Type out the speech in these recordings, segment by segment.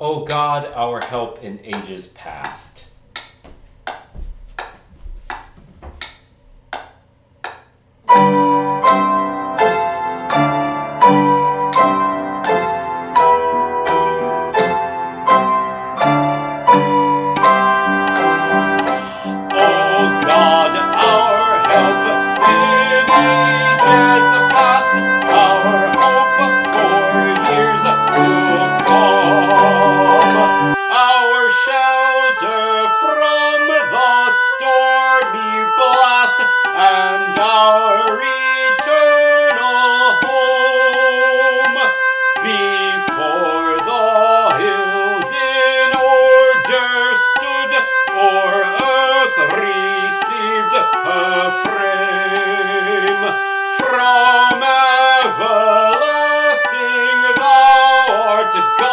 O God, our help in ages past.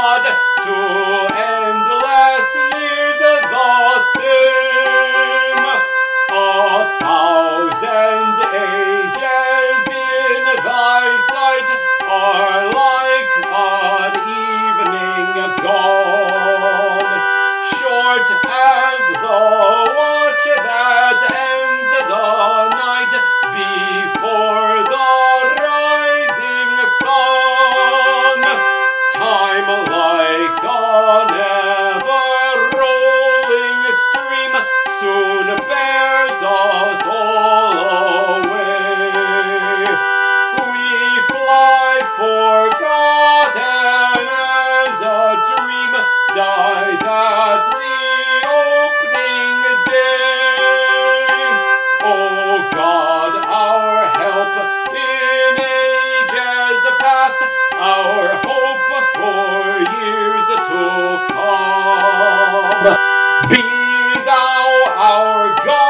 God, to endless years the same. A thousand ages in thy sight are like an evening gone, short as the watch that forgotten as a dream dies at the opening day. O God, our help in ages past, our hope for years to come. Be thou our shall